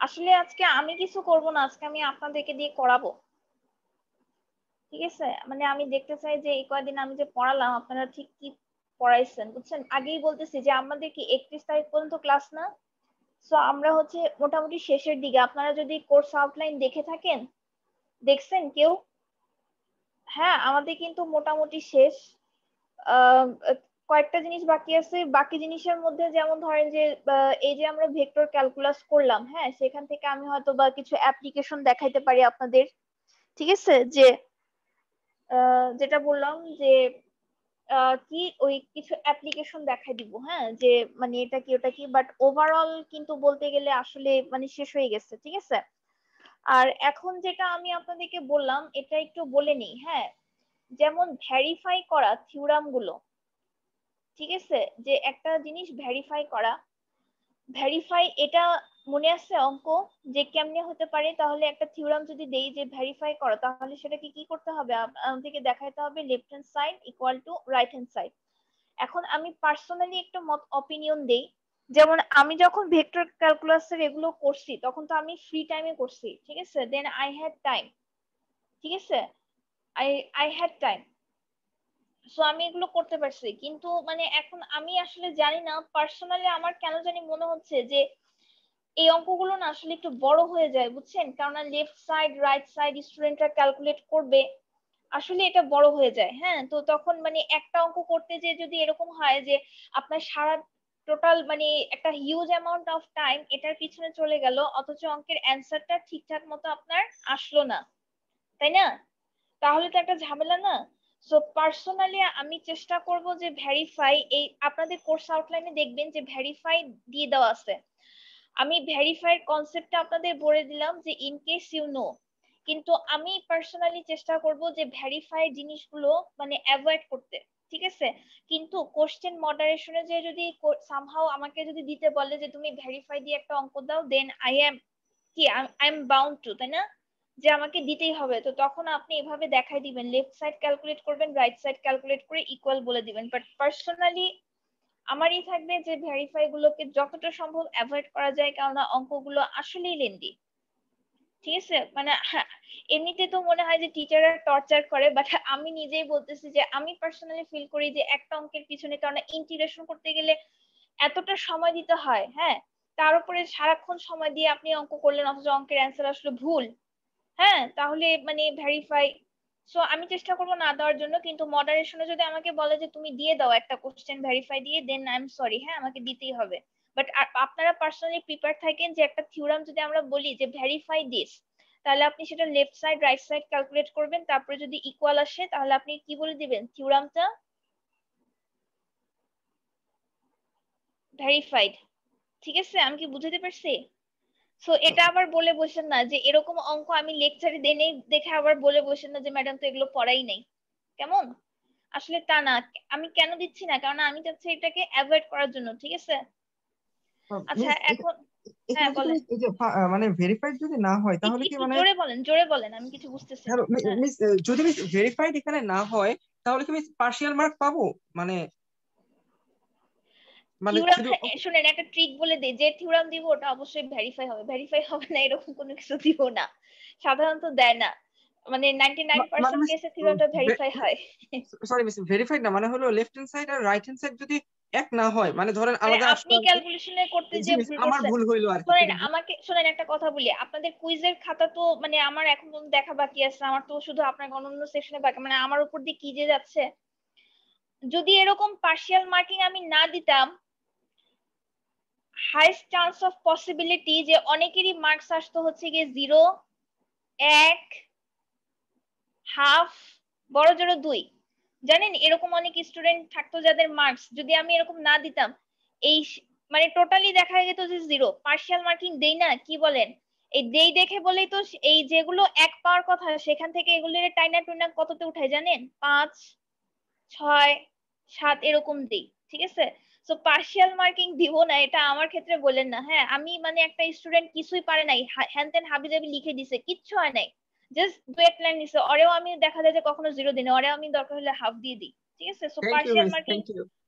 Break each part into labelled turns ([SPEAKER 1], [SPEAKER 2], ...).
[SPEAKER 1] আসলে আজকে আমি কিছু করব না, আজকে আমি আপনাদেরকে দিয়ে করাবো। ঠিক আছে? মানে আমি দেখতে চাই যে এই কয়দিন আমি যে পড়ালাম, আপনারা ঠিক কি পড়াইছেন, বুঝছেন? আগেই বলতেছি যে আমাদের কি একত্রিশ তারিখ পর্যন্ত ক্লাস না? সো আমরা হচ্ছে মোটামুটি শেষের দিকে, আপনারা যদি কোর্স আউটলাইন দেখে থাকেন, দেখছেন কেউ? হ্যাঁ আমাদের কিন্তু মোটামুটি শেষ। কয়েকটা জিনিস বাকি আছে। বাকি জিনিসের মধ্যে যেমন ধরেন যে এই যে আমরা ভেক্টর ক্যালকুলাস করলাম হ্যাঁ সেখান থেকে আমি হয়তো বা কিছু অ্যাপ্লিকেশন দেখাইতে পারি আপনাদের। ঠিক আছে? যে যেটা বললাম যে কি ওই কিছু অ্যাপ্লিকেশন দেখাই দিব হ্যাঁ যে মানে এটা কি, ওটা কি? বাট ওভারঅল কিন্তু বলতে গেলে আসলে মানে শেষ হয়ে গেছে, ঠিক আছে? আর এখন যেটা আমি আপনাদেরকে বললাম, এটা একটু বলে নিই হ্যাঁ? যেমন ভ্যারিফাই করা থিওরামগুলো ঠিক আছে? যে একটা জিনিস ভেরিফাই করা। ভেরিফাই এটা মনে আছে অঙ্ক? যে কেমনে হতে পারে? তাহলে একটা থিওরাম যদি দেই যে ভেরিফাই করো, তাহলে সেটাকে কি করতে হবে? আমাদেরকে দেখাইতে হবে left hand side equal to right hand side এখন আমি পার্সোনালি একটা মত অপিনিয়ন দেই। যেমন আমি যখন ভেক্টর ক্যালকুলাসের এগুলো করছি, তখন তো আমি ফ্রি টাইমে করছি, ঠিক আছে? দেন আই হ্যাড টাইম ঠিক আছে? I I had time so আমি এগুলো করতে পারছি। কিন্তু মানে এখন আমি আসলে জানি না পার্সোনালি আমার কেন জানি মনে হচ্ছে যে এই অঙ্কগুলো না আসলে একটু বড় হয়ে যায়, বুঝছেন? কারণ লেফট সাইড রাইট সাইড স্টুডেন্টরা ক্যালকুলেট করবে, আসলে এটা বড় হয়ে যায় হ্যাঁ? তো তখন মানে একটা অঙ্ক করতে যে যদি এরকম হয় যে আপনার সারা টোটাল মানে একটা হিউজ অ্যামাউন্ট অফ টাইম এটার পিছনে চলে গেল, অথচ অঙ্কের অ্যান্সারটা ঠিকঠাক মতো আপনার আসলো না। তাই না? তাহলে তো একটা ঝামেলা না? সো পার্সোনালি আমি চেষ্টা করব যে ভেরিফাই এই, আপনাদের কোর্স আউটলাইনে দেখবেন যে ভেরিফাই দিয়ে দেওয়া আছে। আমি ভেরিফাইয়ের কনসেপ্টটা আপনাদের বলে দিলাম যে ইন কেস ইউ নো কিন্তু আমি পার্সোনালি চেষ্টা করব যে ভেরিফাই জিনিসগুলো মানে অ্যাভয়েড করতে, ঠিক আছে? কিন্তু কোশ্চেন মডারেশনে যে যদি সামহাও আমাকে যদি দিতে বলে যে তুমি ভেরিফাই দিয়ে একটা অঙ্ক দাও দেন আই এম কি আই এম বাউন্ড টু তাই না? যে আমাকে দিতেই হবে। তো তখন আপনি এভাবে দেখাই দিবেন। লেফট সাইড ক্যালকুলেট করবেন রাইট সাইড ক্যালকুলেট করে ইকুয়াল বলে দিবেন। বাট পার্সোনালি আমারই থাকবে যে ভেরিফাই গুলোকে যতটা সম্ভব অ্যাভয়েড করা যায়, কেননা অঙ্কগুলো আসলেই লেন্দি ঠিক আছে? মানে হ্যাঁ এমনিতে তো মনে হয় যে টিচাররা টর্চার করে বাট আমি নিজেই বলতেছি যে আমি পার্সোনালি ফিল করি যে একটা অঙ্কের পিছনে কারণ ইন্টিগ্রেশন করতে গেলে এতটা সময় দিতে হয় হ্যাঁ? তার উপরে সারাক্ষণ সময় দিয়ে আপনি অঙ্ক করলেন, অথচ অঙ্কের অ্যান্সার আসলে ভুল। হ্যাঁ তাহলে মানে ভেরিফাই সো আমি চেষ্টা করব না দেওয়ার জন্য, কিন্তু মডারেশনে যদি আমাকে বলে যে তুমি দিয়ে দাও একটা কোশ্চেন ভেরিফাই দিয়ে দেন আই এম সরি হ্যাঁ আমাকে দিতেই হবে। বাট আপনারা পার্সোনালি প্রিপেয়ার থাকেন যে একটা থিওরাম যদি আমরা বলি যে ভেরিফাই দিস তাহলে আপনি সেটা left side right side calculate করবেন, তারপরে যদি ইকুয়াল আসে, তাহলে আপনি কি বলে দিবেন? থিওরামটা ভেরিফাইড ঠিক আছে? আমি কি বুঝাতে পারছি? সো এটা আবার বলে বসেন না যে এরকম অঙ্ক আমি লেকচারে দেনে দেখে আবার বলে বসেন না যে ম্যাডাম তো এগুলো পড়াই নাই। কেমন? আসলে তা না। আমি কেন দিচ্ছি না? কারণ আমি চাচ্ছি এটাকে অ্যাভয়েড করার জন্য ঠিক আছে? আচ্ছা এখন হ্যাঁ বলেন।
[SPEAKER 2] মানে ভেরিফাইড যদি না হয় তাহলে কি মানে
[SPEAKER 1] জোরে বলেন জোরে বলেন আমি কিছু বুঝতেছি না।
[SPEAKER 2] মিস যদি মিস ভেরিফাইড এখানে না হয় তাহলে কি মিস পার্শিয়াল মার্ক পাবো? মানে
[SPEAKER 1] মানে শুনেন একটা ট্রিক বলে দেই যে থিওরাম দিব ওটা অবশ্যই ভেরিফাই হবে। ভেরিফাই হবে না এরকম কোনো কিছু দিব না। সাধারণত দেয় না। মানে 99% কেসে থিওরামটা ভেরিফাই হয়।
[SPEAKER 2] সরি মিস ভেরিফাইড না মানে হলো লেফট হ্যান্ড সাইড আর রাইট হ্যান্ড সাইড যদি এক না হয় মানে ধরেন
[SPEAKER 1] মানে আলাদা আপনি ক্যালকুলেশনে করতে যে
[SPEAKER 2] আমার ভুল হইল আর
[SPEAKER 1] শুনেন আমাকে শুনেন একটা কথা বলি। আপনাদের কুইজের খাতা তো মানে আমার এখন দেখা বাকি আছে। আমার তো শুধু আপনার অন্যান্য সেকশনে বাকি মানে আমার উপর দিয়ে কি যে যাচ্ছে? যদি এরকম পার্শিয়াল মার্কিং আমি না দিতাম হাইস্ট চান্স অফ পসিবিলিটি যে অনেকেরই মার্কস আসতো হচ্ছে গিয়ে জিরো এক হাফ বড় জোর দুই। জানেন, এরকম অনেক স্টুডেন্ট থাকতো যাদের মার্কস যদি আমি এরকম না দিতাম, এই মানে টোটালি দেখা যেত যে জিরো পার্শিয়াল মার্কিং দেই না, কি বলেন? এই দেই দেখে বলেই তো এই যেগুলো এক পাওয়ার কথা, সেখান থেকে এগুলোর টাইনা টুইনা কততে উঠায় জানেন? পাঁচ, ছয়, সাত এরকম দিই। ঠিক আছে? সো পার্শিয়াল মার্কিং দিব না এটা আমার ক্ষেত্রে বলেন না। হ্যাঁ আমি মানে একটা স্টুডেন্ট কিছুই পারে নাই হ্যান তেন হাবি জাবি লিখে দিছে কিচ্ছু হয় নাই। জাস্ট দু এক লাইন নিছে ওরেও আমি দেখা যায় যে কখনো জিরো দিই না ওরেও আমি দরকার হলে হাফ দিয়ে দিই ঠিক আছে? So partial marking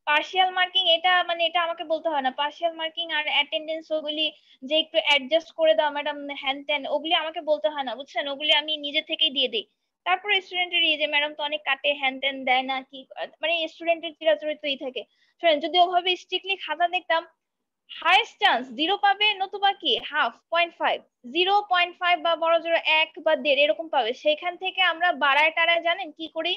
[SPEAKER 1] partial marking এটা মানে এটা আমাকে বলতে হয় না। পার্শিয়াল মার্কিং আর অ্যাটেন্ডেন্স ওগুলি যে একটু অ্যাডজাস্ট করে দাও ম্যাডাম হ্যান ত্যান ওগুলি আমাকে বলতে হয় না বুঝছেন? ওগুলি আমি নিজে থেকেই দিয়ে দিই। তারপরে স্টুডেন্টের ইয়ে যে ম্যাডাম তো অনেক কাটে হ্যান ত্যান দেয় না, কি মানে স্টুডেন্টের চিরাচরিতই থাকে। শোনেন, যদি ওভাবে স্ট্রিক্টলি খাতা দেখতাম হাইস্ট চান্স জিরো পাবে নতুবা কি? Half point five zero point five বা বড় জোর এক বা দেড়, এরকম পাবে। সেখান থেকে আমরা বাড়ায় টাড়ায় জানেন কি করি?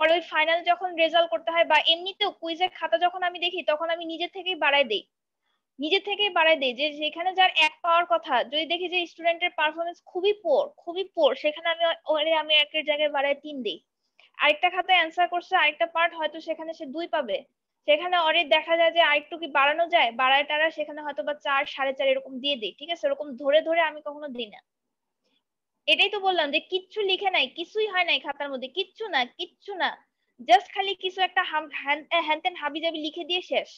[SPEAKER 1] পরে ওই ফাইনাল যখন রেজাল্ট করতে হয় বা এমনিতেও কুইজের খাতা যখন আমি দেখি, তখন আমি নিজে থেকেই বাড়ায় দিই। নিজে থেকেই বাড়ায় দিই যে যেখানে যার এক পাওয়ার কথা। যদি দেখি যে স্টুডেন্টের পারফরমেন্স খুবই পোর খুবই পোর সেখানে আমি ওরে আমি একের জায়গায় বাড়ায় তিন দিই। আরেকটা খাতায় অ্যান্সার করছে, আরেকটা পার্ট হয়তো সেখানে সে দুই পাবে। সেখানে অরে দেখা যায় যে আরেকটু কি বাড়ানো যায়? বাড়ায় টারা সেখানে হয়তো বা চার, সাড়ে চার এরকম দিয়ে দিই ঠিক আছে? এরকম ধরে ধরে আমি কখনো দিই না। এটাই তো বললাম যে কিচ্ছু লিখে নাই, কিছুই হয় নাই খাতার মধ্যে, কিচ্ছু না কিচ্ছু না। জাস্ট খালি কিছু একটা হ্যান হাবি জাবি লিখে দিয়ে শেষ।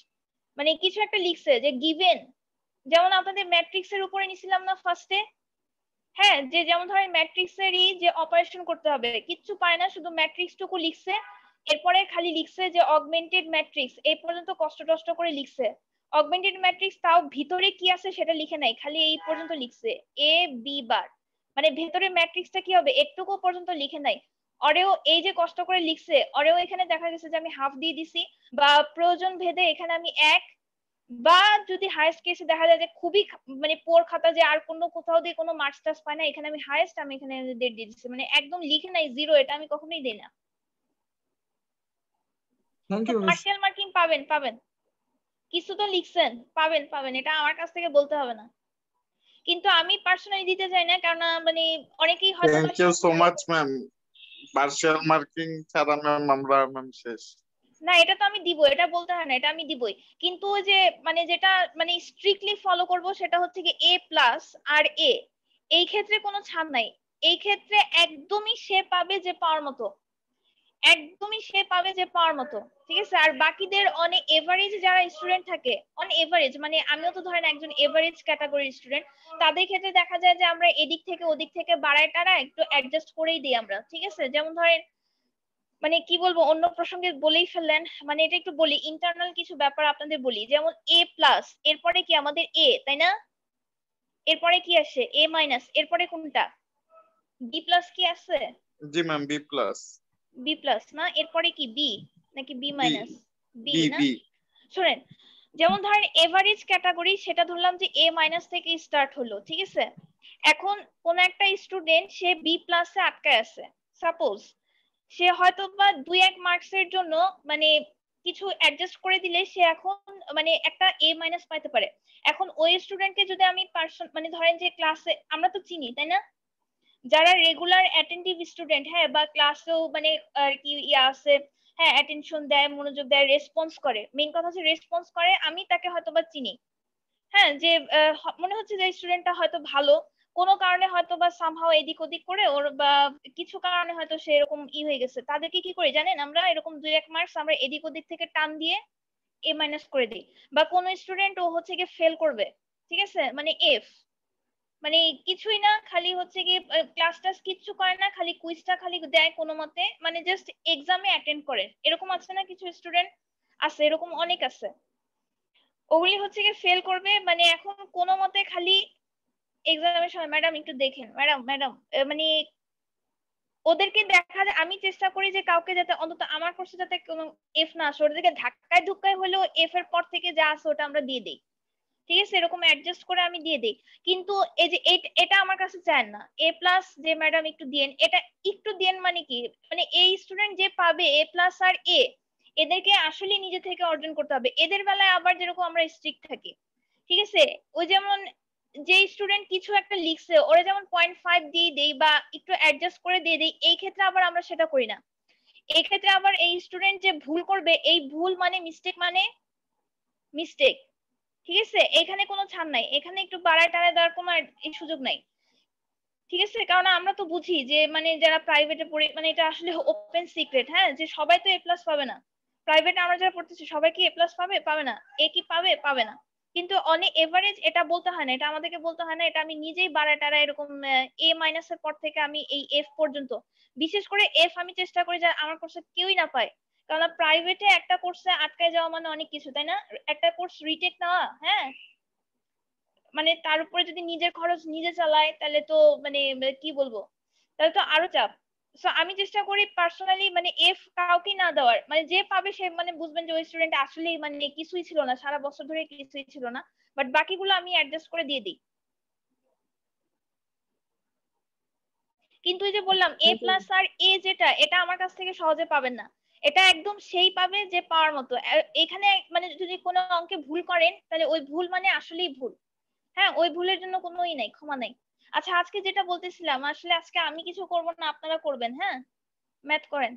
[SPEAKER 1] মানে কিছু একটা লিখছে যে গিভেন যেমন আপনাদের ম্যাট্রিক্স এর উপরে নিছিলাম না ফার্স্টে হ্যাঁ যে যেমন ধরেন ম্যাট্রিক্স এরই যে অপারেশন করতে হবে, কিচ্ছু পায় না, শুধু ম্যাট্রিক্স টুকু লিখছে, এরপরে খালি লিখছে যে অগমেন্টেড ম্যাট্রিক্স এই পর্যন্ত কষ্ট টষ্ট করে লিখছে। অগমেন্টেড ম্যাট্রিক্স তাও ভিতরে কি আছে সেটা লিখে নাই, খালি এই পর্যন্ত লিখছে এ বি বার মানে ভেতরে ম্যাট্রিক্সটা কি হবে একটুকু পর্যন্ত লিখে নাই। অরেও এই যে কষ্ট করে লিখছে অরেও এখানে দেখা গেছে যে আমি হাফ দিয়ে দিছি বা প্রয়োজন ভেদে এখানে আমি এক বা যদি হায়েস্ট কেসে দেখা যায় যে খুবই মানে পোর খাতা যে আর কোনো কোথাও দিয়ে কোনো মার্কস টার্স পায় না এখানে আমি হায়েস্ট আমি এখানে দেড় দিয়ে দিচ্ছি মানে একদম লিখে নাই জিরো এটা আমি কখনোই দিই না। পার্সিয়াল মার্কিং পাবেন পাবেন। কিছু তো লিখছেন পাবেন পাবেন এটা আমার কাছ থেকে বলতে হবে না। কিন্তু আমি পার্সোনালি দিতে চাই না কারণ মানে অনেকেই হয়তো
[SPEAKER 3] thank you so much ma'am partial marking ছাড়া ম্যাম আমরা ম্যাম শেষ।
[SPEAKER 1] না, এটা তো আমি দিব এটা বলতে হয় না, এটা আমি দিবই। কিন্তু ওই যে মানে যেটা মানে স্ট্রিক্টলি ফলো করব সেটা হচ্ছে কি এ প্লাস আর এ এই ক্ষেত্রে কোনো ছাড় নাই। এই ক্ষেত্রে একদমই সে পাবে যে পাওয়ার মতো। একদমই সে পাবে যে পাওয়ার মতো, ঠিক আছে? আর বাকিদের অনেক এভারেজ যারা স্টুডেন্ট থাকে অন এভারেজ মানে আমিও তো ধরেন একজন এভারেজ ক্যাটাগরির স্টুডেন্ট তাদের ক্ষেত্রে দেখা যায় যে আমরা এদিক থেকে ওদিক থেকে বাড়ায় টাড়া একটু অ্যাডজাস্ট করেই দিই আমরা, ঠিক আছে? যেমন ধরেন মানে কি বলব, অন্য প্রসঙ্গে বলেই ফেললেন মানে এটা একটু বলি ইন্টারনাল কিছু ব্যাপার আপনাদের বলি, যেমন এ প্লাস এরপরে কি আমাদের এ তাই না? এরপরে কি আসে? এ মাইনাস এরপরে কোনটা? বি প্লাস কি আছে?
[SPEAKER 3] জি ma'am B plus
[SPEAKER 1] B plus না এরপরে কি? বি নাকি বি মাইনাস বি না? শুনেন যেমন ধরেন এভারেজ ক্যাটাগরি সেটা ধরলাম যে এ মাইনাস থেকে স্টার্ট হলো ঠিক আছে? এখন কোন একটা স্টুডেন্ট সে বি প্লাসে আটকায় আছে। সাপোজ সে হয়তো বা দুই এক মার্কসের জন্য মানে কিছু অ্যাডজাস্ট করে দিলে সে এখন মানে একটা এ মাইনাস পাইতে পারে। এখন ওই স্টুডেন্টকে যদি আমি পার্সন মানে ধরেন যে ক্লাসে আমরা তো চিনি তাই না? যারা রেগুলার অ্যাটেন্টিভ স্টুডেন্ট হ্যাঁ বা ক্লাসেও মানে আর কি ইয়া আছে হ্যাঁ অ্যাটেনশন দেয়, মনোযোগ দেয় রেসপন্স করে। মেইন কথা হচ্ছে রেসপন্স করে, আমি তাকে হয়তো বা চিনি। হ্যাঁ যে মনে হচ্ছে যে স্টুডেন্টটা হয়তো ভালো। কোনো কারণে হয়তো বা সামহাও এদিক ওদিক করে ওর বা কিছু কারণে হয়তো সে এরকম ই হয়ে গেছে। তাদেরকে কি করে জানেন, আমরা এরকম দুই এক মার্কস আমরা এদিক ওদিক থেকে টান দিয়ে এ মাইনাস করে দিই। বা কোন স্টুডেন্ট ও হচ্ছে গিয়ে ফেল করবে। ঠিক আছে? মানে এফ মানে কিছুই না, খালি হচ্ছে কি ক্লাস টাস কিচ্ছু করে না, খালি কুইজটা খালি দেয় কোনো মতে মানে জাস্ট এক্সামে অ্যাটেন্ড করে। এরকম আছে না কিছু স্টুডেন্ট আছে, এরকম অনেক আছে। ওগুলি হচ্ছে কি ফেল করবে মানে এখন কোনো মতে খালি এক্সামের সময় ম্যাডাম একটু দেখেন ম্যাডাম ম্যাডাম মানে ওদেরকে দেখা যায়, আমি চেষ্টা করি যে কাউকে যাতে অন্তত আমার কোর্সে যাতে কোনো এফ না আসে, ওদেরকে ধাক্কায় ধুক্কায় হলেও এফ এর পর থেকে যা আসে ওটা আমরা দিয়ে দিই। ঠিক আছে এরকম অ্যাডজাস্ট করে আমি দিয়ে দিই। কিন্তু এই যে এটা আমার কাছে চান না। এ প্লাস যে ম্যাডাম একটু দিয়েন, এটা একটু দিয়েন মানে কি? মানে এই স্টুডেন্ট যে পাবে এ প্লাস আর এ এদেরকে আসলে নিজে থেকে অর্জন করতে হবে। এদের বেলায় আবার যেরকম আমরা স্ট্রিক্ট থাকি। ঠিক আছে? ওই যেমন যে স্টুডেন্ট কিছু একটা লিখছে, ওরা যেমন পয়েন্ট ফাইভ দিয়ে দেই বা একটু অ্যাডজাস্ট করে দিয়ে দেই, এই ক্ষেত্রে আবার আমরা সেটা করি না। এই ক্ষেত্রে আবার এই স্টুডেন্ট যে ভুল করবে, এই ভুল মানে মিস্টেক মানে মিস্টেক ঠিক আছে? এখানে কোনো ছাড় নাই। এখানে একটু বাড়ায় টাড়ায় দেওয়ার কোনো সুযোগ নাই। ঠিক আছে? কারণ আমরা তো বুঝি যে মানে যারা প্রাইভেটে পড়ি মানে এটা আসলে ওপেন সিক্রেট হ্যাঁ? যে সবাই তো এ প্লাস পাবে না। প্রাইভেটে আমরা যারা পড়তেছি, সবাই কি এ প্লাস পাবে? পাবে না। এ কি পাবে? পাবে না। কিন্তু অনেক এভারেজ এটা বলতে হয় না। এটা আমাদেরকে বলতে হয় না। এটা আমি নিজেই বাড়ায় টাড়া এরকম এ মাইনাসের পর থেকে আমি এই এফ পর্যন্ত। বিশেষ করে এফ আমি চেষ্টা করি যে আমার কোর্সে কেউই না পায়। কারণ প্রাইভেটে একটা কোর্সে আটকায় যাওয়া মানে অনেক কিছু তাই না? একটা কোর্স রিটেক নেওয়া হ্যাঁ? মানে তার উপরে যদি নিজের খরচ নিজে চালায় তাহলে তো মানে কি বলব? তাহলে তো আরও চাপ। সো আমি চেষ্টা করি পার্সোনালি মানে এফ কাউকে না দেওয়ার মানে যে পাবে সে মানে বুঝবেন যে ওই স্টুডেন্ট আসলেই মানে কিছুই ছিল না সারা বছর ধরে কিছুই ছিল না। বাট বাকিগুলো আমি অ্যাডজাস্ট করে দিয়ে দিই। কিন্তু এই যে বললাম এ প্লাস আর এ যেটা এটা আমার কাছ থেকে সহজে পাবেন না। এটা একদম সেই পাবে যে পাওয়ার মতো। এখানে মানে যদি কোনো অঙ্কে ভুল করেন, তাহলে ওই ভুল মানে আসলেই ভুল। হ্যাঁ ওই ভুলের জন্য কোনো ই নাই, ক্ষমা নাই। আচ্ছা আজকে যেটা বলতেছিলাম, আসলে আজকে আমি কিছু করব না, আপনারা করবেন হ্যাঁ? ম্যাথ করেন।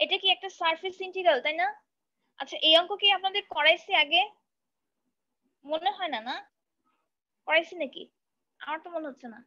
[SPEAKER 1] এটা কি একটা সারফেস ইন্টিগ্রাল তাই না? আচ্ছা এই অঙ্ক কি আপনাদের করাইছি আগে? মনে হয় না না? করাইছি নাকি? আমার তো মনে হচ্ছে না।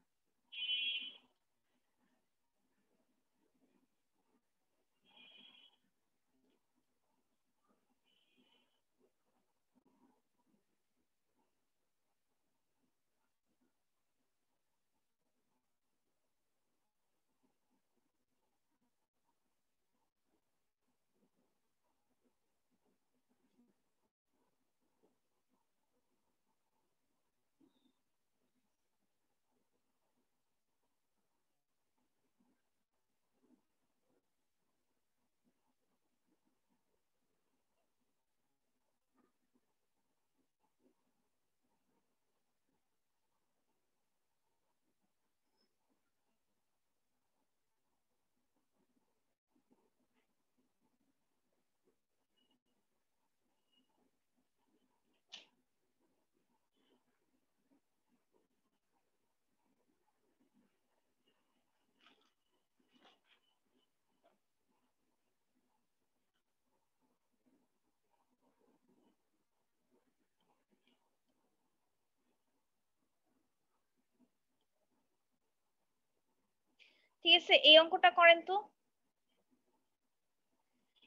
[SPEAKER 1] ঠিক আছে, এই অঙ্কটা করেন তো।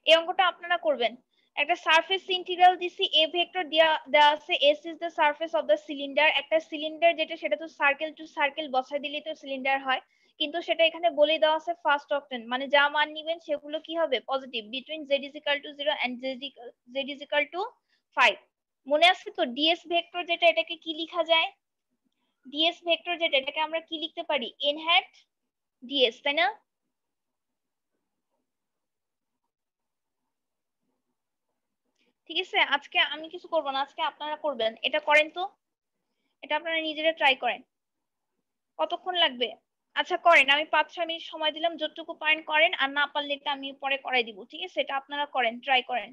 [SPEAKER 1] এই অঙ্কটা আপনারা করবেন। একটা সারফেস ইন্টিগ্রাল দিছি এ ভেক্টর দেওয়া আছে S is the surface of the cylinder একটা সিলিন্ডার যেটা, সেটা তো সার্কেল টু সার্কেল বসাই দিলেই তো সিলিন্ডার হয়। কিন্তু সেটা এখানে বলে দেওয়া আছে ফার্স্ট অক্টেন মানে যা মান নিবেন, সেগুলো কি হবে? Positive between Z is equal to zero and Z is equal to five মনে আছে তো? ডিএস ভেক্টর যেটা, এটাকে কি লেখা যায়? ডিএস ভেক্টর যেটা, এটাকে আমরা কি লিখতে পারি? এন হ্যাট ডিএস তাই না ঠিক আছে, আজকে আমি কিছু করব না, আজকে আপনারা করবেন। এটা করেন তো? এটা আপনারা নিজেরা ট্রাই করেন। কতক্ষণ লাগবে? আচ্ছা করেন, আমি পাঁচ ছয় মিনিট সময় দিলাম, যতটুকু পারেন করেন, আর না পারলে এটা আমি পরে করাই দিব, ঠিক আছে? এটা আপনারা করেন ট্রাই করেন।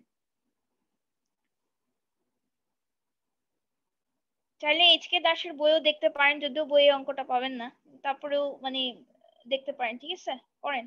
[SPEAKER 1] চাইলে এইচকে দাসের বইও দেখতে পারেন, যদিও বইয়ে অঙ্কটা পাবেন না। তারপরেও মানে দেখতে পারেন ঠিক আছে? করেন।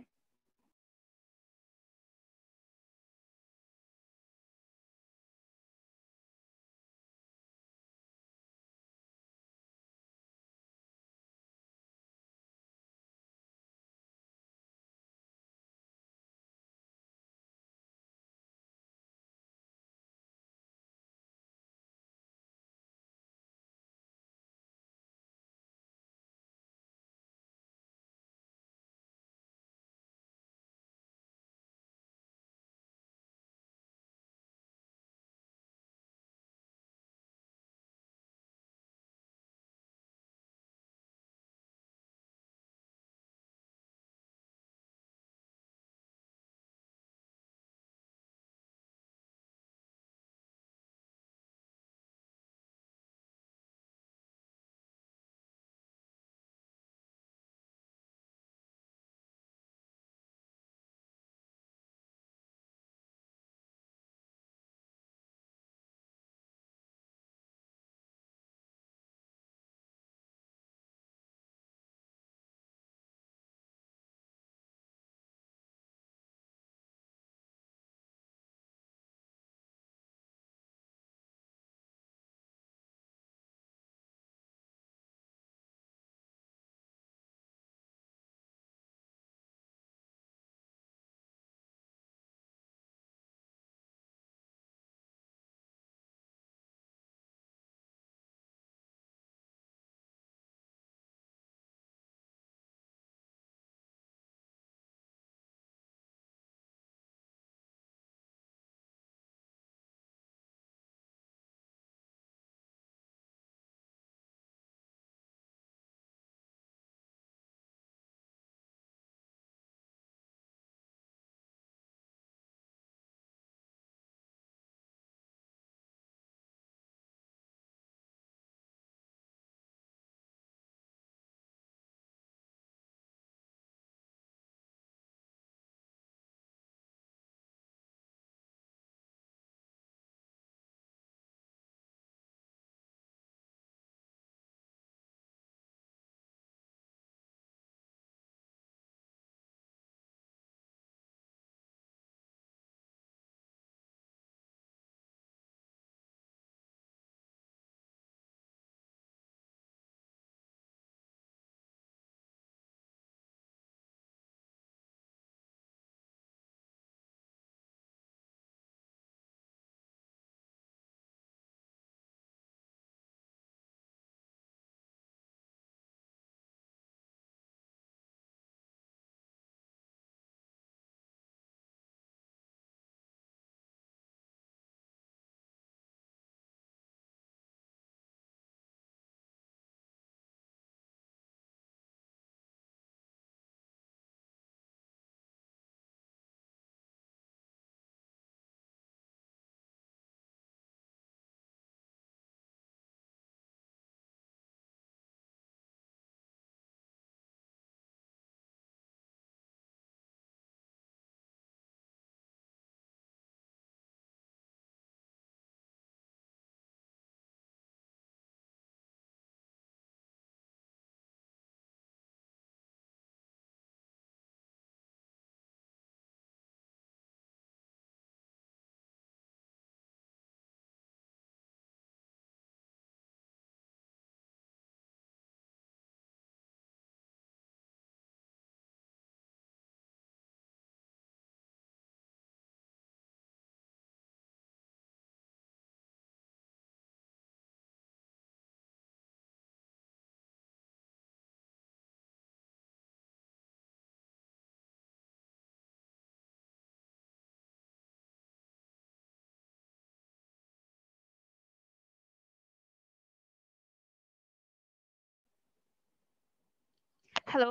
[SPEAKER 1] হ্যালো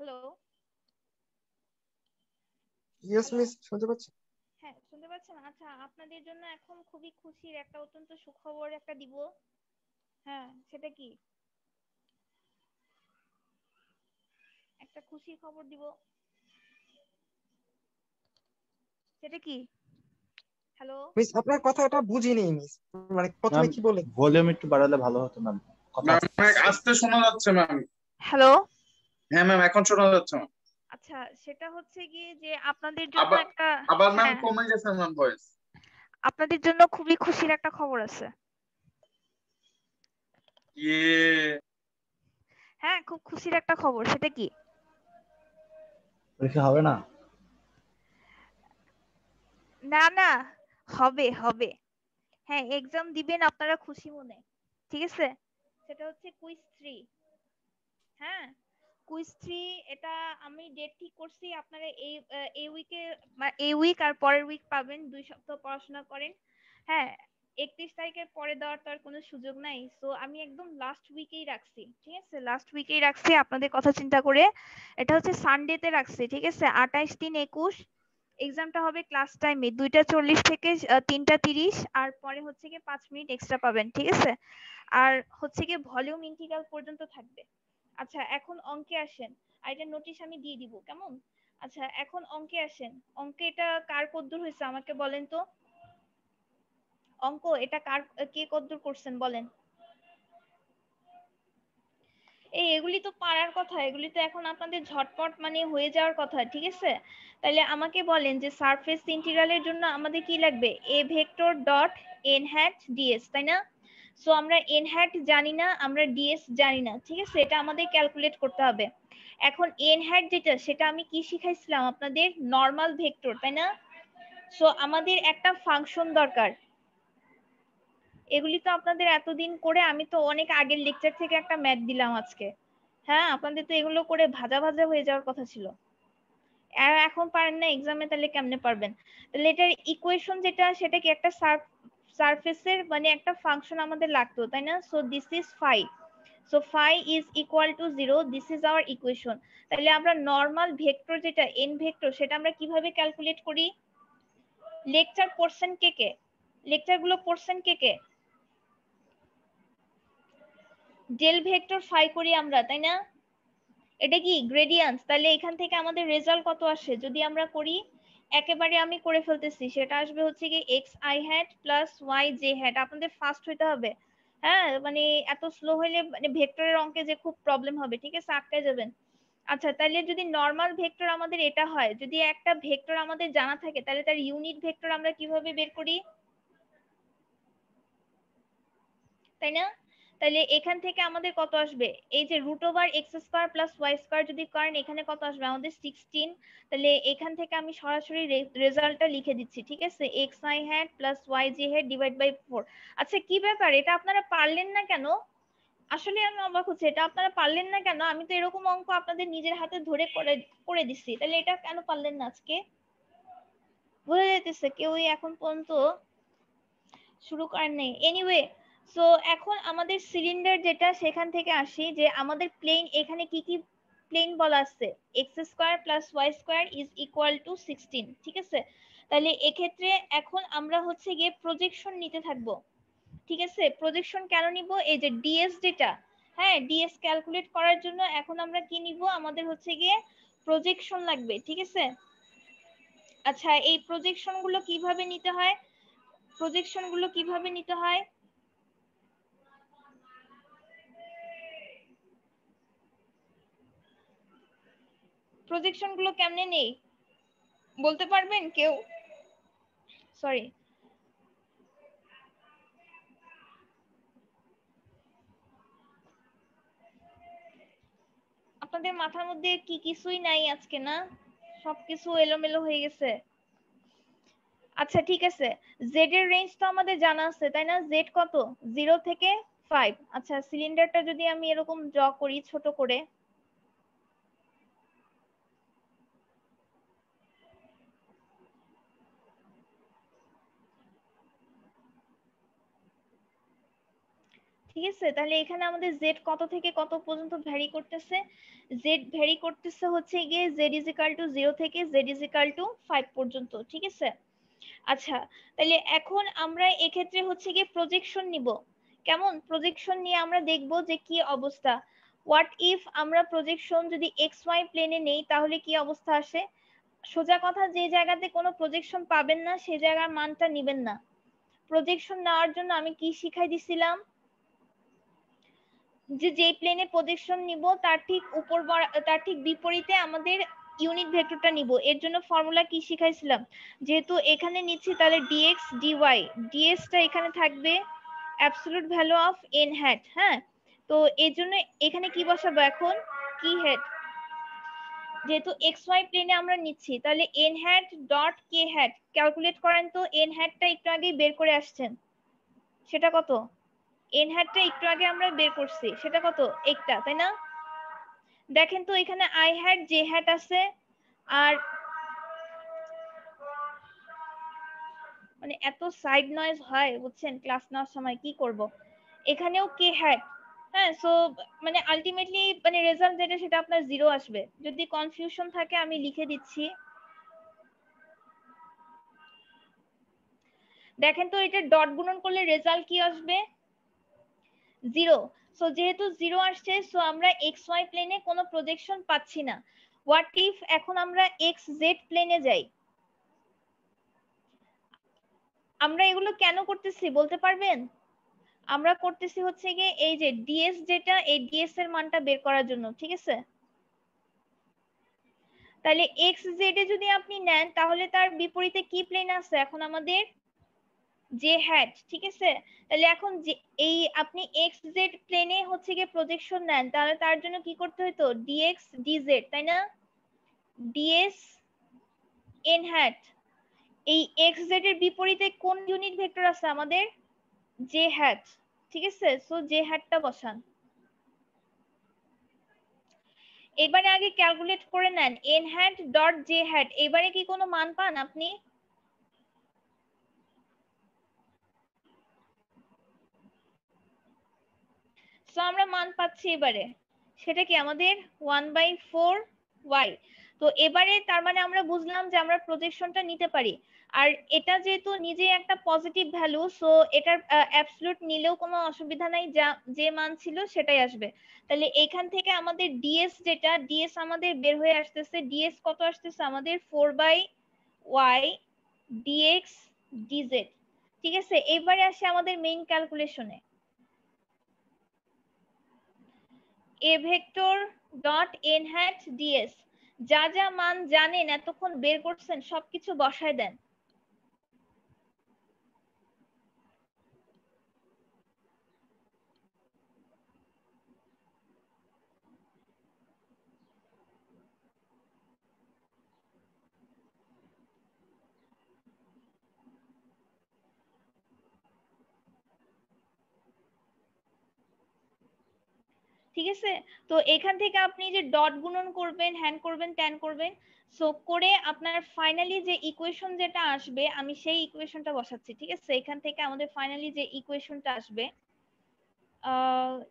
[SPEAKER 1] হ্যালো
[SPEAKER 2] ইয়েস মিস শুনতে পাচ্ছি।
[SPEAKER 1] হ্যাঁ শুনতে পাচ্ছেন? আচ্ছা আপনাদের জন্য এখন খুবই খুশির একটা অত্যন্ত সুখবর একটা দিব। হ্যাঁ সেটা কি? একটা খুশির খবর দিব। সেটা কি? হ্যালো
[SPEAKER 2] মিস আপনার কথাটা বুঝিনি মিস মানে প্রথমে কি বলে?
[SPEAKER 4] ভলিউম একটু বাড়ালে ভালো হতো ম্যাম কথা
[SPEAKER 3] আস্তে শোনা যাচ্ছে ম্যাম
[SPEAKER 1] হ্যালো
[SPEAKER 3] হ্যাঁ ম্যাম এখন শোনা যাচ্ছে ম্যাম
[SPEAKER 1] আচ্ছা সেটা হচ্ছে গিয়ে যে আপনাদের জন্য একটা
[SPEAKER 3] আবার ম্যাম কমে গেছে ম্যাম ভয়েস
[SPEAKER 1] আপনাদের জন্য খুবই খুশির একটা খবর আছে।
[SPEAKER 3] ইয়ে।
[SPEAKER 1] হ্যাঁ খুব খুশির একটা খবর সেটা কি?
[SPEAKER 4] পরীক্ষা হবে না?
[SPEAKER 1] না না হবে হবে। হ্যাঁ এক্সাম দিবেন আপনারা খুশি মনে। ঠিক আছে? সেটা হচ্ছে কুইজ থ্রি হ্যাঁ? কুইজ থ্রি এটা আমি ডেট ঠিক করছি। আপনারা এই এই উইকে এই উইক আর পরের উইক পাবেন। দুই সপ্তাহ পড়াশোনা করেন। হ্যাঁ একত্রিশ তারিখের পরে দেওয়ার তো আর কোনো সুযোগ নাই। সো আমি একদম লাস্ট উইকেই রাখছি। ঠিক আছে? লাস্ট উইকেই রাখছি আপনাদের কথা চিন্তা করে। এটা হচ্ছে সানডেতে রাখছি। ঠিক আছে? আঠাইশ তিন একুশ। এক্সামটা হবে ক্লাস টাইমে দুইটা চল্লিশ থেকে তিনটা তিরিশ। আর পরে হচ্ছে গিয়ে পাঁচ মিনিট এক্সট্রা পাবেন। ঠিক আছে? আর হচ্ছে গিয়ে ভলিউম ইন্টিগ্রাল পর্যন্ত থাকবে। আচ্ছা এখন অঙ্কে আসেন। আর এটা নোটিশ আমি দিয়ে দিব, কেমন? আচ্ছা এখন অঙ্কে আসেন। অঙ্কে এটা কার কদ্দূর হয়েছে আমাকে বলেন তো? অঙ্ক, এটা কার, কে কদ্দুর করছেন বলেন? এই এগুলি তো পারার কথা, এগুলি তো এখন আপনাদের ঝটপট মানে হয়ে যাওয়ার কথা, ঠিক আছে? তাহলে আমাকে বলেন যে সারফেস ইন্টিগ্রালের জন্য আমাদের কি লাগবে? A vector dot N hat DS তাই না? সো আমরা এন হ্যাট জানি না আমরা ডিএস জানি না ঠিক আছে? এটা আমাদের ক্যালকুলেট করতে হবে। এখন এন হ্যাট যেটা, সেটা আমি কি শিখাইছিলাম আপনাদের? নর্মাল ভেক্টর তাই না? সো আমাদের একটা ফাংশন দরকার। এগুলি তো আপনাদের এতদিন করে আমি তো অনেক আগের লেকচার থেকে একটা ম্যাথ দিলাম আজকে। হ্যাঁ আপনাদের তো এগুলো করে ভাজা ভাজা হয়ে যাওয়ার কথা ছিল। এখন পারেন না এক্সামে তাহলে কেমনে পারবেন? তাহলে এটার ইকুয়েশন যেটা, সেটা কি একটা সারফেসের মানে একটা ফাংশন আমাদের লাগতো, তাই না? So this is phi so phi is equal to zero this is our equation তাহলে আমরা নর্মাল ভেক্টর যেটা এন ভেক্টর সেটা আমরা কীভাবে ক্যালকুলেট করি? লেকচার পড়ছেন কে কে? লেকচারগুলো পড়ছেন কে কে? ডেল ভেক্টর ফাই করি আমরা, তাই না? এটা কি? গ্রেডিয়েন্টস তাহলে এখান থেকে আমাদের রেজাল্ট কত আসে? যদি আমরা করি একেবারে আমি করে ফেলতেছি। সেটা আসবে হচ্ছে কি X I hat plus Y J hat আপনাদের ফাস্ট হইতে হবে। হ্যাঁ? মানে এত স্লো হইলে মানে ভেক্টরের অঙ্কে যে খুব প্রবলেম হবে, ঠিক আছে? আটকায় যাবেন। আচ্ছা তাহলে যদি নর্মাল ভেক্টর আমাদের এটা হয়, যদি একটা ভেক্টর আমাদের জানা থাকে তাহলে তার ইউনিট ভেক্টর আমরা কীভাবে বের করি? তাই না? তাহলে এখান থেকে আমাদের কত আসবে? এই যে root over X square plus Y square যদি করেন এখানে কত আসবে? আমাদের সিক্সটিন তাহলে এখান থেকে আমি সরাসরি রেজাল্টটা লিখে দিচ্ছি, ঠিক আছে? X I hat plus Y J hat divide by four আচ্ছা কি ব্যাপার? এটা আপনারা পারলেন না কেন? আসলে আমি অবাক হচ্ছে, এটা আপনারা পারলেন না কেন? আমি তো এরকম অঙ্ক আপনাদের নিজের হাতে ধরে করে করে দিচ্ছি। তাহলে এটা কেন পারলেন না আজকে? বোঝা যাইতেছে, কেউই এখন পর্যন্ত শুরু করেন নাই। এনিওয়ে সো এখন আমাদের সিলিন্ডার যেটা সেখান থেকে আসি যে আমাদের প্লেন এখানে কি কি প্লেন বলা আছে? X square plus Y square is equal to sixteen ঠিক আছে? তাহলে এক্ষেত্রে এখন আমরা হচ্ছে গিয়ে প্রজেকশন নিতে থাকব, ঠিক আছে? প্রজেকশন কেন নিব? এই যে ডিএস যেটা হ্যাঁ ডিএস ক্যালকুলেট করার জন্য এখন আমরা কি নিব? আমাদের হচ্ছে গিয়ে প্রজেকশন লাগবে, ঠিক আছে? আচ্ছা এই প্রজেকশনগুলো কীভাবে নিতে হয়? প্রজেকশনগুলো কীভাবে নিতে হয়? প্রজেকশনগুলো কেমনে নেই? বলতে পারবেন কেউ? সরি আপনাদের মাথার মধ্যে কি কিছুই নাই আজকে, না? সবকিছু এলোমেলো হয়ে গেছে। আচ্ছা ঠিক আছে। জেড এর রেঞ্জ তো আমাদের জানা আছে, তাই না? জেড কত? জিরো থেকে ফাইভ আচ্ছা সিলিন্ডারটা যদি আমি এরকম ড্র করি ছোট করে। ঠিক আছে? তাহলে এখানে আমাদের জেড কত থেকে কত পর্যন্ত ভ্যারি করতেছে? জেড ভ্যারি করতেছে হচ্ছে গিয়ে Z is equal to zero থেকে Z is equal to five পর্যন্ত, ঠিক আছে? আচ্ছা তাহলে এখন আমরা এক্ষেত্রে হচ্ছে গিয়ে প্রজেকশন নিব। কেমন? প্রজেকশন নিয়ে আমরা দেখব যে কি অবস্থা। হোয়াট ইফ আমরা প্রজেকশন যদি এক্স ওয়াই প্লেনে নেই, তাহলে কি অবস্থা আসে? সোজা কথা, যে জায়গাতে কোনো প্রজেকশন পাবেন না, সে জায়গার মানটা নিবেন না। প্রজেকশন নেওয়ার জন্য আমি কি শিখাই দিছিলাম? যে যে প্লেনে প্রজেকশন নিব, তার ঠিক উপর তার ঠিক বিপরীতে আমাদের ইউনিট ভেক্টরটা নিব। এর জন্য ফর্মুলা কি শিখাইছিলাম? যেহেতু এখানে নিচ্ছি, তাহলে ডিএক্স ডিওয়াই ডিএসটা এখানে থাকবে absolute value of N hat হ্যাঁ? তো এর জন্য এখানে কি বসাবো এখন? কি হ্যাট যেহেতু এক্স ওয়াই প্লেনে আমরা নিচ্ছি, তাহলে N hat dot K hat calculate করেন তো এন হ্যাটটা একটু আগেই বের করে আসছেন। সেটা কত? এন হ্যাটটা একটু আগে আমরা বের করছি। সেটা কত? একটা, তাই না? দেখেন তো এখানে আই হ্যাট জে হ্যাট আছে, আর মানে এত সাইড নয়েজ হয়, বুঝছেন? ক্লাস নেওয়ার সময় কি করব? এখানেও কে হ্যাট হ্যাঁ? সো মানে আলটিমেটলি মানে রেজাল্ট যেটা, সেটা আপনার জিরো আসবে। যদি কনফিউশন থাকে, আমি লিখে দিচ্ছি। দেখেন তো, এটা ডট গুণন করলে রেজাল্ট কি আসবে? জিরো সো যেহেতু জিরো আসছে সো আমরা এক্স ওয়াই প্লেনে কোনো প্রজেকশন পাচ্ছি না। হোয়াট ইফ এখন আমরা এক্স জেড প্লেনে যাই? আমরা এগুলো কেন করতেছি বলতে পারবেন? আমরা করতেছি হচ্ছে গিয়ে এই যে ডিএস যেটা, এই ডিএস এর মানটা বের করার জন্য, ঠিক আছে? তাহলে এক্স জেড এ যদি আপনি নেন, তাহলে তার বিপরীতে কি প্লেন আছে? এখন আমাদের জে হ্যাট, ঠিক আছে? তাহলে এখন যে, এই আপনি এক্স জেড প্লেনে হচ্ছে গিয়ে প্রজেকশন নেন, তাহলে তার জন্য কি করতে হতো ডিএক্স ডিজেড তাই না? ডিএস এন হ্যাট এই এক্স জেড এর বিপরীতে কোন ইউনিট ভেক্টর আছে আমাদের? জে হ্যাট ঠিক আছে? সো জে হ্যাটটা বসান। এবারে আগে ক্যালকুলেট করে নেন N hat dot J hat এবারে কি কোনো মান পান আপনি? সো আমরা মান পাচ্ছি এবারে। সেটা কি আমাদের ওয়ান বাই ফোর ওয়াই তো এবারে তার মানে আমরা বুঝলাম যে আমরা প্রজেকশনটা নিতে পারি। আর এটা যেহেতু নিজে একটা পজিটিভ ভ্যালু সো এটার অ্যাবসলুট নিলেও কোনো অসুবিধা নাই, যা, যে মান ছিল সেটাই আসবে। তাহলে এখান থেকে আমাদের ডিএস যেটা ডিএস আমাদের বের হয়ে আসতেছে ডিএস কত আসতেছে? আমাদের four by Y DX DZ ঠিক আছে? এবারে আসে আমাদের মেইন ক্যালকুলেশনে A vector dot N hat DS যা যা মান জানেন, এতক্ষণ বের করছেন, সবকিছু বসায় দেন। ঠিক আছে? তো এখান থেকে আপনি যে ডট গুণন করবেন হ্যান করবেন ট্যান করবেন সো করে আপনার ফাইনালি যে ইকুয়েশন যেটা আসবে, আমি সেই ইকুয়েশনটা বসাচ্ছি, ঠিক আছে? এখান থেকে আমাদের ফাইনালি যে ইকুয়েশনটা আসবে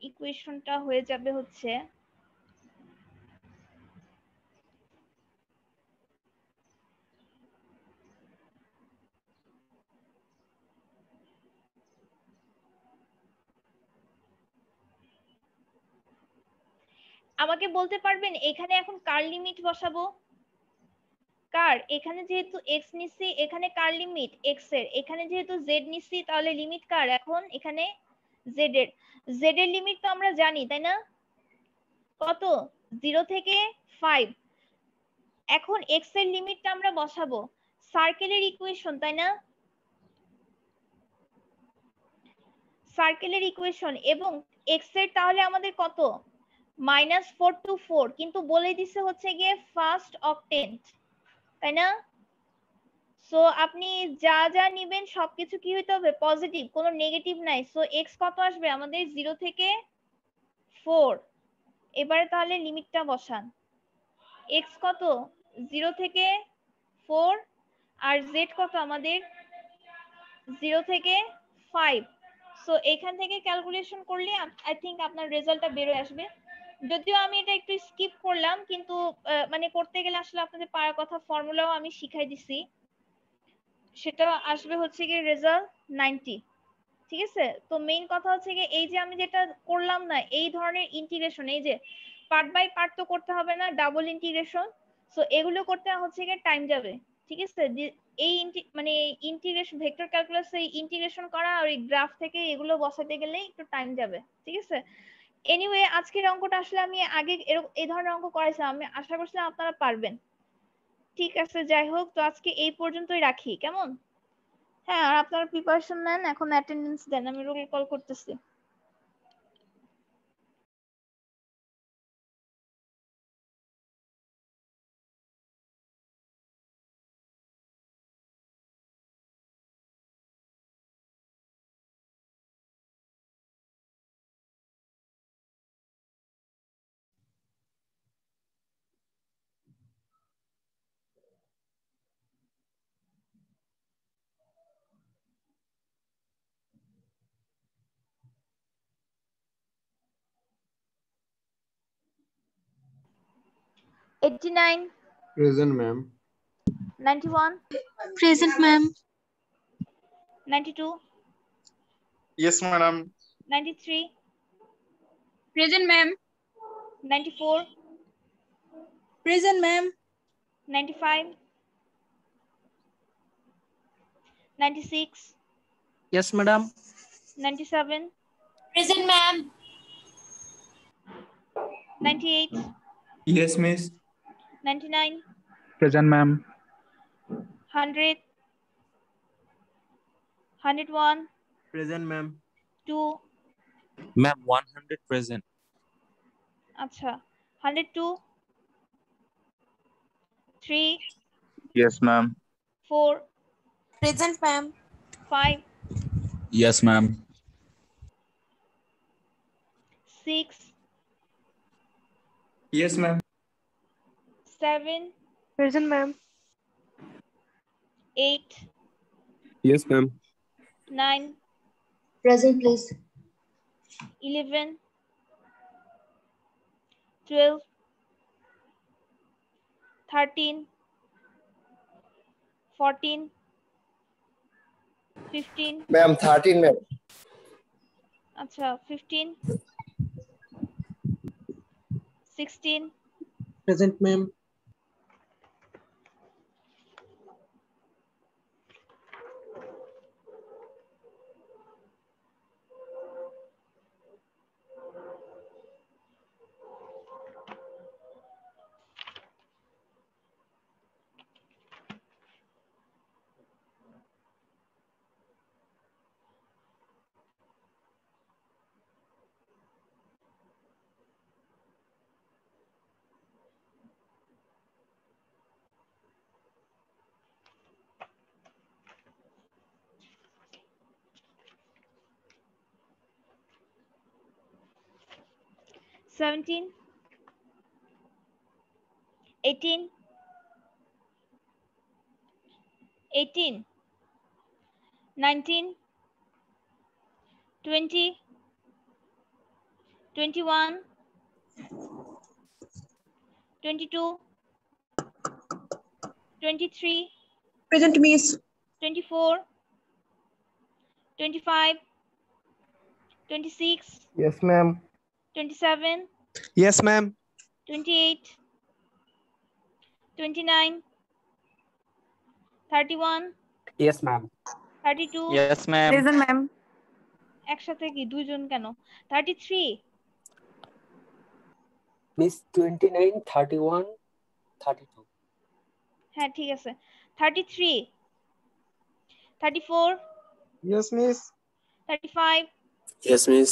[SPEAKER 1] ইকুয়েশনটা হয়ে যাবে হচ্ছে আমাকে বলতে পারবেন, এখানে এখন কার লিমিট বসাবো? কার? এখানে যেহেতু এক্স নিচ্ছি, এখানে কার লিমিট এক্সের। এখানে যেহেতু জেড নিচ্ছি, তাহলে লিমিট কার? এখন এখানে জেড এর। জেড এর লিমিট তো আমরা জানি, তাই না? কত? জিরো থেকে ফাইভ এখন এক্সের লিমিটটা আমরা বসাবো। সার্কেলের ইকুয়েশন তাই না? সার্কেলের ইকুয়েশন এবং এক্সের তাহলে আমাদের কত? মাইনাস ফোর টু ফোর কিন্তু বলে দিছে হচ্ছে গিয়ে ফার্স্ট অকটেন্ট তাই না? সো আপনি যা যা নিবেন, সবকিছু কি হইতে হবে? পজিটিভ কোনো নেগেটিভ নাই। সো এক্স কত আসবে? আমাদের জিরো থেকে ফোর এবারে তাহলে লিমিটটা বসান। এক্স কত? জিরো থেকে ফোর আর জেড কত? আমাদের জিরো থেকে ফাইভ সো এখান থেকে ক্যালকুলেশন করলে আই থিঙ্ক আপনার রেজাল্টটা বেরোয় আসবে। যদিও আমি এটা একটু স্কিপ করলাম, কিন্তু মানে করতে গেলে আসলে আপনাদের পারার কথা ফর্মুলাও আমি শিখাই দিছি। সেটা আসবে হচ্ছে গিয়ে রেজাল্ট নাইনটি ঠিক আছে? তো মেইন কথা হচ্ছে গিয়ে এই যে আমি যেটা করলাম না, এই ধরনের ইন্টিগ্রেশন এই যে পার্ট বাই পার্ট তো করতে হবে না ডাবল ইন্টিগ্রেশন সো এগুলো করতে হচ্ছে গিয়ে টাইম যাবে, ঠিক আছে? এই মানে ইন্টিগ্রেশন ভেক্টর ক্যালকুলাস এই ইন্টিগ্রেশন করা আর এই গ্রাফ থেকে এগুলো বসাতে গেলে একটু টাইম যাবে, ঠিক আছে? এনিওয়ে আজকের অঙ্কটা আসলে আমি আগে এরকম, এই ধরনের অঙ্ক করাইছিলাম। আমি আশা করছিলাম আপনারা পারবেন। ঠিক আছে, যাই হোক, তো আজকে এই পর্যন্তই রাখি। কেমন? হ্যাঁ আর আপনারা প্রিপারেশন নেন, এখন অ্যাটেন্ডেন্স দেন। আমি রোগী কল করতেছি। 89.
[SPEAKER 5] Present, ma'am.
[SPEAKER 1] 91.
[SPEAKER 6] Present, ma'am.
[SPEAKER 3] 92. Yes,
[SPEAKER 1] madam. 93.
[SPEAKER 6] Present, ma'am.
[SPEAKER 1] 94.
[SPEAKER 6] Present, ma'am.
[SPEAKER 1] 95. 96.
[SPEAKER 7] Yes, madam.
[SPEAKER 1] 97.
[SPEAKER 6] Present, ma'am.
[SPEAKER 1] 98.
[SPEAKER 8] Yes, miss.
[SPEAKER 1] 99
[SPEAKER 4] present ma'am
[SPEAKER 1] 100 101
[SPEAKER 8] present ma'am
[SPEAKER 1] 2
[SPEAKER 9] ma'am 100 present
[SPEAKER 1] acha 102 3
[SPEAKER 3] yes ma'am
[SPEAKER 1] 4
[SPEAKER 6] present ma'am
[SPEAKER 1] 5
[SPEAKER 9] yes ma'am
[SPEAKER 1] 6
[SPEAKER 8] yes ma'am
[SPEAKER 1] Seven.
[SPEAKER 6] Present, ma'am.
[SPEAKER 1] Eight.
[SPEAKER 5] Yes, ma'am.
[SPEAKER 1] Nine.
[SPEAKER 6] Present, please.
[SPEAKER 1] Eleven. Twelve. Thirteen. Fourteen. Fifteen.
[SPEAKER 5] Ma'am, thirteen, ma'am.
[SPEAKER 1] अच्छा fifteen. Sixteen.
[SPEAKER 2] Present, ma'am.
[SPEAKER 1] 17, 18, 18, 19, 20, 21, 22, 23.
[SPEAKER 6] Present, Miss.
[SPEAKER 1] 24, 25, 26.
[SPEAKER 5] Yes, ma'am.
[SPEAKER 1] twenty-seven,
[SPEAKER 5] Yes, ma'am.
[SPEAKER 1] 28 29 31
[SPEAKER 5] Yes, ma'am.
[SPEAKER 1] 32
[SPEAKER 9] Yes, ma'am.
[SPEAKER 6] Present, ma'am.
[SPEAKER 1] একসাথে কি দুইজন কেন 33
[SPEAKER 10] miss twenty nine thirty one thirty two
[SPEAKER 1] হ্যাঁ ঠিক আছে 33 34
[SPEAKER 5] Yes, miss.
[SPEAKER 1] 35
[SPEAKER 5] Yes, miss.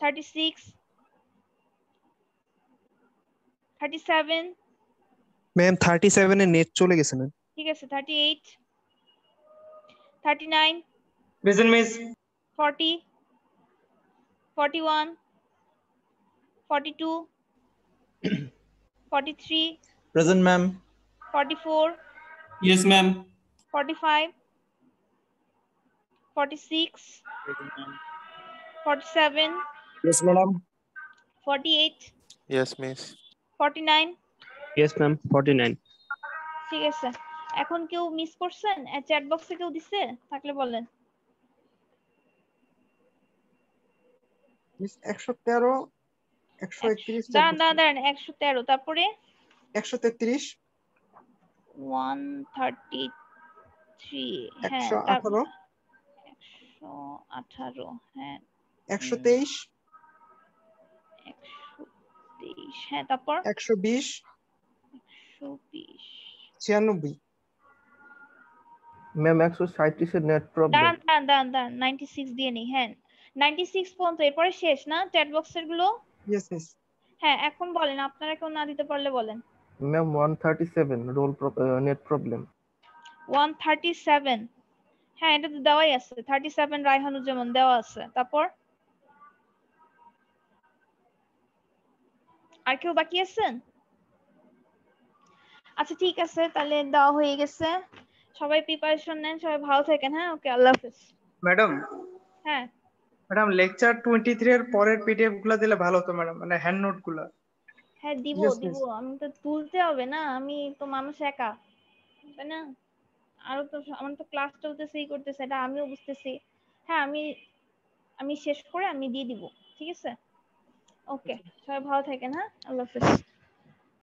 [SPEAKER 1] 36 thirty seven
[SPEAKER 5] ma'am thirty সেভেনে net চলে গেছে ম্যাম
[SPEAKER 1] ঠিক আছে thirty eight thirty nine
[SPEAKER 5] present miss
[SPEAKER 1] forty forty one forty two forty three
[SPEAKER 5] present ma'am
[SPEAKER 1] forty four
[SPEAKER 8] Yes, ma'am.
[SPEAKER 1] Forty five forty six forty seven
[SPEAKER 5] yes madam
[SPEAKER 1] forty eight
[SPEAKER 3] Yes, miss.
[SPEAKER 1] Forty nine
[SPEAKER 5] yes ma'am forty nine
[SPEAKER 1] ঠিক আছে। এখন কেউ miss করছেন? Chat বক্সে কেউ দিছে? থাকলে বলেন।
[SPEAKER 5] মিস একশো তেরো একশো একত্রিশ
[SPEAKER 1] দাঁড়ান দাঁড়ান দাঁড়ান একশো তেরো তারপরে?
[SPEAKER 5] একশো তেত্রিশ।
[SPEAKER 1] ওয়ান থার্টি থ্রি হ্যাঁ
[SPEAKER 5] একশো
[SPEAKER 1] তারপর-
[SPEAKER 5] আঠারো।
[SPEAKER 1] একশো আঠারো হ্যাঁ।
[SPEAKER 5] একশো তেইশ।
[SPEAKER 1] একশো তেইশ হ্যাঁ তারপর?
[SPEAKER 5] একশো বিশ।
[SPEAKER 1] একশো বিশ।
[SPEAKER 5] ছিয়ানব্বই।
[SPEAKER 4] ম্যাম একশো সাঁত্রিশের নেট প্রবলেম
[SPEAKER 1] দাঁড়ান দাঁড়ান দাঁড়ান দাঁড়ান নাইনটি সিক্স দিয়ে নেই হ্যাঁ। নাইনটি সিক্স পর্যন্ত এরপরে শেষ না চ্যাট
[SPEAKER 5] বক্সেরগুলো?
[SPEAKER 1] হ্যাঁ এখন বলেন আপনারা কেউ না দিতে পারলে বলেন।
[SPEAKER 4] Ma'am one thirty seven roll net problem
[SPEAKER 1] one thirty seven হ্যাঁ এটা তো দেওয়াই আছে থার্টি সেভেন রায়হানুজ্জামান দেওয়া আছে। তারপর? আর কেউ বাকি আছেন আচ্ছা ঠিক আছে তাহলে দেওয়া হয়ে গেছে। সবাই প্রিপারেশন নেন সবাই ভালো থাকেন হ্যাঁ? ওকে আল্লাহ হাফেজ।
[SPEAKER 7] ম্যাডাম?
[SPEAKER 1] হ্যাঁ।
[SPEAKER 7] ম্যাডাম লেকচার টোয়েন্টি থ্রি এর পরের পিডিএফগুলা দিলে ভালো হতো ম্যাডাম মানে হ্যান্ড নোটগুলা।
[SPEAKER 1] হ্যাঁ দিব দিব। আমি তো তুলতে হবে না আমি তো মানুষ একা তাই না? আরও তো আমার তো ক্লাস চলতেছে এই করতেছে এটা আমিও বুঝতেছি। হ্যাঁ আমি আমি শেষ করে আমি দিয়ে দিব ঠিক আছে? ওকে সবাই ভালো থাকেন হ্যাঁ? আল্লাহ হাফেজ।